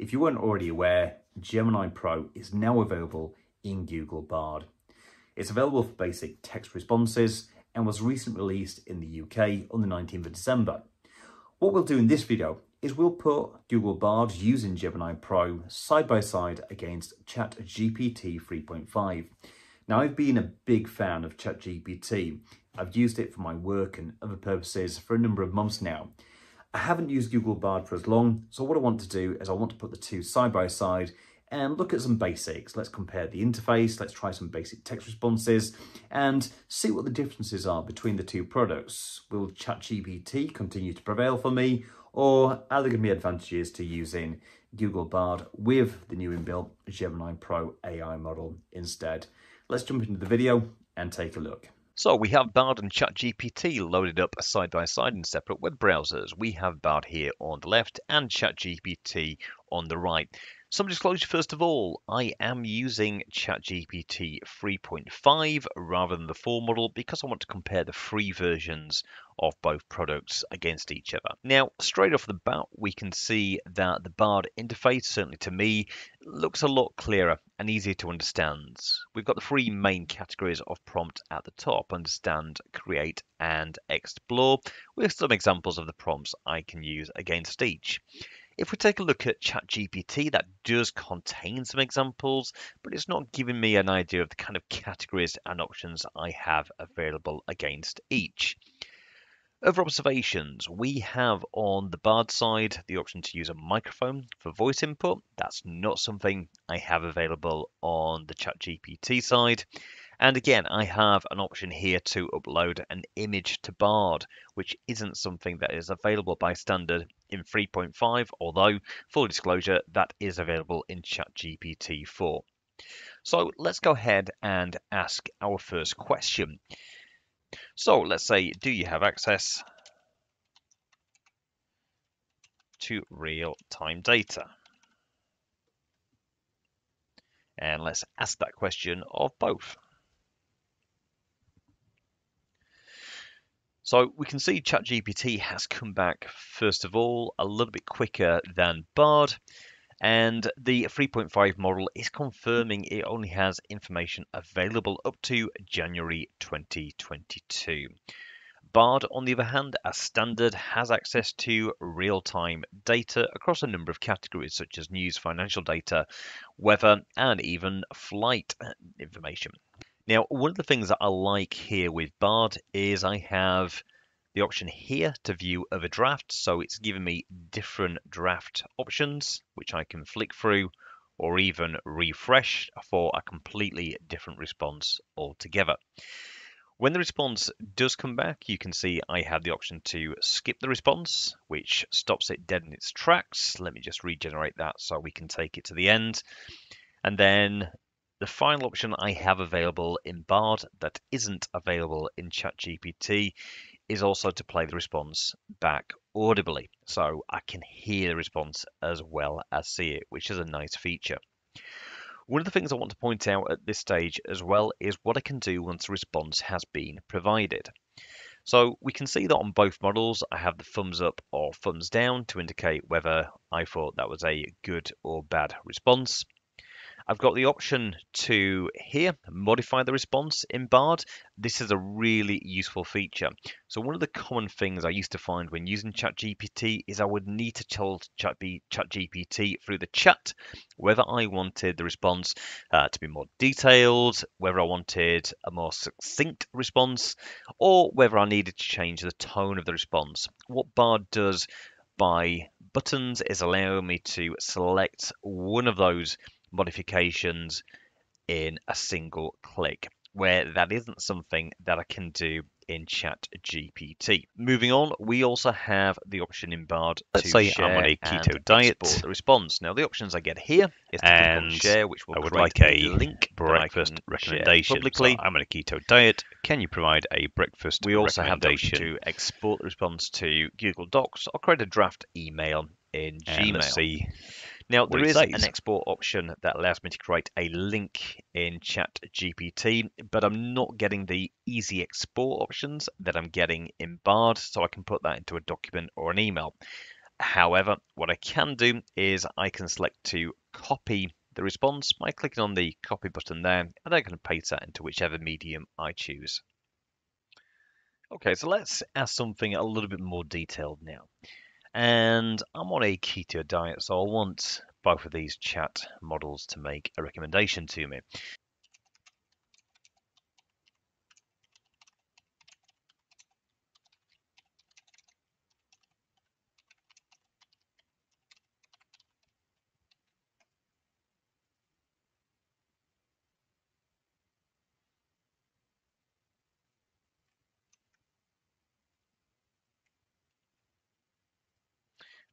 If you weren't already aware, Gemini Pro is now available in Google Bard. It's available for basic text responses and was recently released in the UK on the 19th of December. What we'll do in this video is we'll put Google Bard using Gemini Pro side by side against ChatGPT 3.5. Now I've been a big fan of ChatGPT. I've used it for my work and other purposes for a number of months now. I haven't used Google Bard for as long, so what I want to do is I want to put the two side by side and look at some basics. Let's compare the interface, let's try some basic text responses and see what the differences are between the two products. Will ChatGPT continue to prevail for me or are there going to be advantages to using Google Bard with the new inbuilt Gemini Pro AI model instead? Let's jump into the video and take a look. So we have Bard and ChatGPT loaded up side by side in separate web browsers. We have Bard here on the left and ChatGPT on the right. Some disclosure first of all, I am using ChatGPT 3.5 rather than the 4 model because I want to compare the free versions of both products against each other. Now, straight off the bat, we can see that the Bard interface, certainly to me, looks a lot clearer and easier to understand. We've got the three main categories of prompt at the top, understand, create, and explore, with some examples of the prompts I can use against each. If we take a look at ChatGPT, that does contain some examples, but it's not giving me an idea of the kind of categories and options I have available against each. Other observations, we have on the Bard side the option to use a microphone for voice input. That's not something I have available on the ChatGPT side. And again, I have an option here to upload an image to Bard, which isn't something that is available by standard in 3.5, although, full disclosure, that is available in ChatGPT 4. So let's go ahead and ask our first question. So let's say, do you have access to real-time data? And let's ask that question of both. So we can see ChatGPT has come back, first of all, a little bit quicker than Bard. And the 3.5 model is confirming it only has information available up to January 2022. Bard, on the other hand, as standard, has access to real-time data across a number of categories such as news, financial data, weather, and even flight information. Now, one of the things that I like here with Bard is I have the option here to view other drafts. So it's giving me different draft options, which I can flick through or even refresh for a completely different response altogether. When the response does come back, you can see I have the option to skip the response, which stops it dead in its tracks. Let me just regenerate that so we can take it to the end. And then the final option I have available in Bard that isn't available in ChatGPT is also to play the response back audibly. So I can hear the response as well as see it, which is a nice feature. One of the things I want to point out at this stage as well is what I can do once a response has been provided. So we can see that on both models, I have the thumbs up or thumbs down to indicate whether I thought that was a good or bad response. I've got the option to here modify the response in Bard. This is a really useful feature. So one of the common things I used to find when using ChatGPT is I would need to tell ChatGPT through the chat whether I wanted the response uh, to be more detailed, whether I wanted a more succinct response, or whether I needed to change the tone of the response. What Bard does by buttons is allowing me to select one of those modifications in a single click, where that isn't something that I can do in Chat GPT. Moving on, we also have the option in Bard Let's to say share I'm on a and keto diet export the response. Now, the options I get here is to click on and share, which will I would create like a link breakfast recommendation. publicly. So I'm on a keto diet. Can you provide a breakfast we also have the option to export the response to Google Docs or create a draft email in And Gmail. Now, there is is an export option that allows me to create a link in Chat GPT, but I'm not getting the easy export options that I'm getting in Bard, so I can put that into a document or an email. However, what I can do is I can select to copy the response by clicking on the copy button there, and I can paste that into whichever medium I choose. Okay, so let's ask something a little bit more detailed now. And I'm on a keto diet, so I want both of these chat models to make a recommendation to me.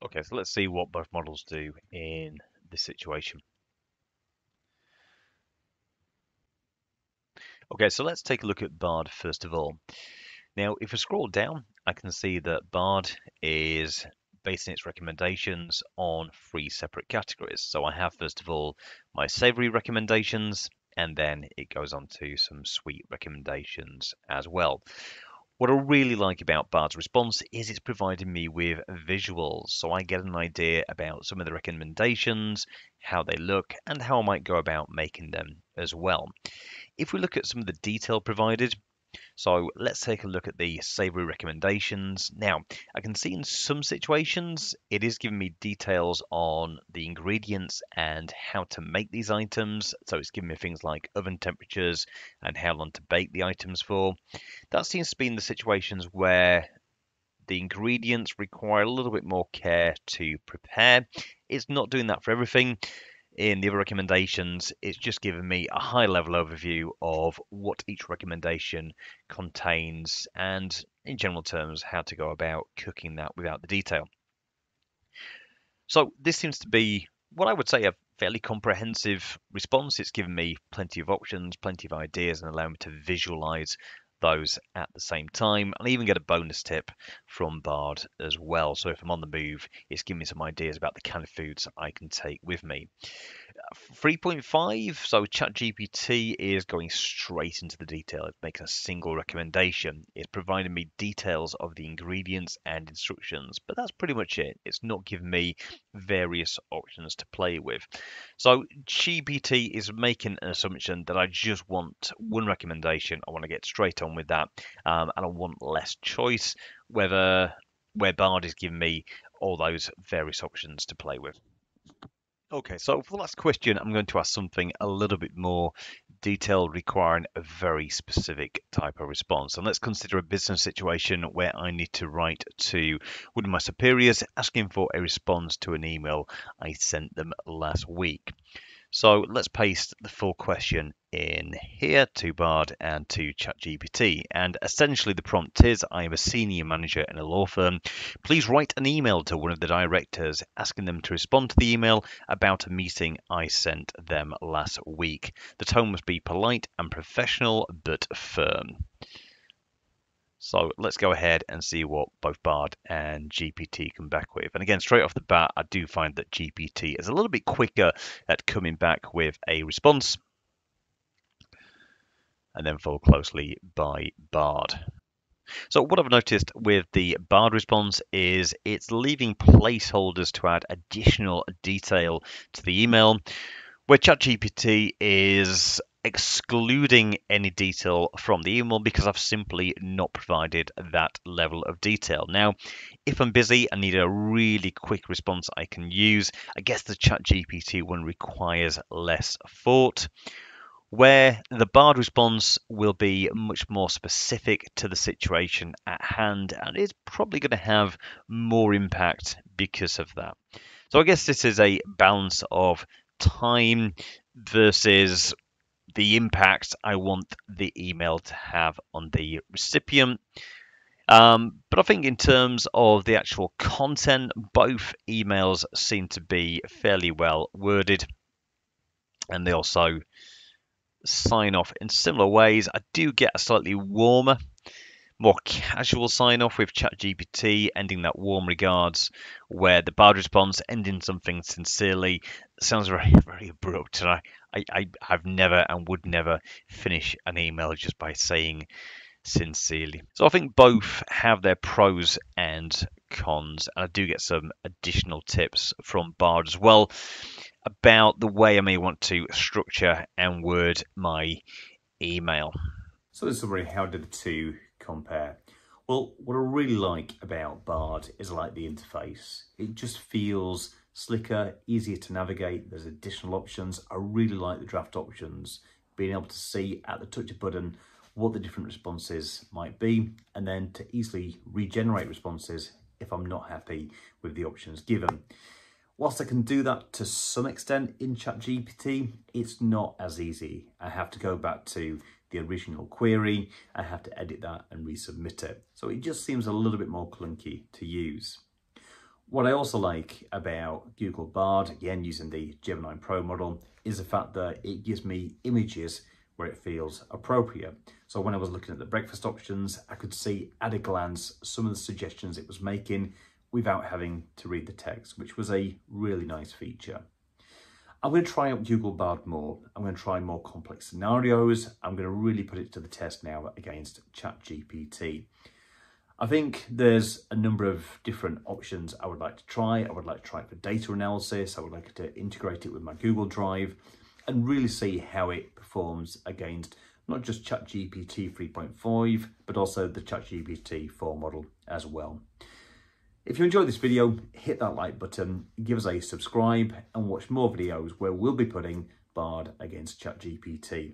Okay, so let's see what both models do in this situation. Okay, so let's take a look at Bard first of all. Now, if I scroll down, I can see that Bard is basing its recommendations on three separate categories. So I have, first of all, my savory recommendations, and then it goes on to some sweet recommendations as well. What I really like about Bard's response is it's providing me with visuals, so I get an idea about some of the recommendations, how they look, and how I might go about making them as well. If we look at some of the detail provided, so let's take a look at the savory recommendations. Now, I can see in some situations it is giving me details on the ingredients and how to make these items. So it's giving me things like oven temperatures and how long to bake the items for. That seems to be in the situations where the ingredients require a little bit more care to prepare. It's not doing that for everything in the other recommendations, it's just given me a high level overview of what each recommendation contains and, in general terms, how to go about cooking that without the detail. So, this seems to be what I would say a fairly comprehensive response. It's given me plenty of options, plenty of ideas, and allowing me to visualize those at the same time. And I even get a bonus tip from Bard as well. So if I'm on the move, it's giving me some ideas about the kind of foods I can take with me. 3.5, so ChatGPT is going straight into the detail. It makes a single recommendation. It's providing me details of the ingredients and instructions, but that's pretty much it. It's not giving me various options to play with. So GPT is making an assumption that I just want one recommendation. I want to get straight on with that, um, and I want less choice. Whether where Bard is giving me all those various options to play with. Okay, so for the last question, I'm going to ask something a little bit more detailed, requiring a very specific type of response. And let's consider a business situation where I need to write to one of my superiors asking for a response to an email I sent them last week. So let's paste the full question in here to Bard and to ChatGPT. And essentially the prompt is, I am a senior manager in a law firm. Please write an email to one of the directors asking them to respond to the email about a meeting I sent them last week. The tone must be polite and professional, but firm. So let's go ahead and see what both Bard and GPT come back with. And again, straight off the bat, I do find that GPT is a little bit quicker at coming back with a response and then followed closely by Bard. So what I've noticed with the Bard response is it's leaving placeholders to add additional detail to the email, where ChatGPT is excluding any detail from the email because I've simply not provided that level of detail. Now, if I'm busy and need a really quick response I can use, I guess the ChatGPT one requires less thought where the Bard response will be much more specific to the situation at hand and is probably going to have more impact because of that. So I guess this is a balance of time versus the impact I want the email to have on the recipient. Um, but I think in terms of the actual content, both emails seem to be fairly well worded and they also sign off in similar ways. I do get a slightly warmer, more casual sign off with ChatGPT, ending that warm regards, where the bard response ending something sincerely sounds very, very abrupt. And I, I, I, have never and would never finish an email just by saying sincerely. So I think both have their pros and cons, and I do get some additional tips from Bard as well about the way I may want to structure and word my email. So this is really how did the two compare? Well, what I really like about Bard is I like the interface. It just feels slicker, easier to navigate. There's additional options. I really like the draft options, being able to see at the touch of button what the different responses might be, and then to easily regenerate responses if I'm not happy with the options given. Whilst I can do that to some extent in ChatGPT, it's not as easy. I have to go back to the original query, I have to edit that and resubmit it. So it just seems a little bit more clunky to use. What I also like about Google Bard, again using the Gemini Pro model, is the fact that it gives me images where it feels appropriate. So when I was looking at the breakfast options, I could see at a glance some of the suggestions it was making without having to read the text, which was a really nice feature. I'm going to try out Google Bard more. I'm going to try more complex scenarios. I'm going to really put it to the test now against ChatGPT. I think there's a number of different options I would like to try. I would like to try it for data analysis. I would like to integrate it with my Google Drive and really see how it performs against not just ChatGPT 3.5, but also the ChatGPT 4 model as well. If you enjoyed this video, hit that like button, give us a subscribe and watch more videos where we'll be putting Bard against ChatGPT.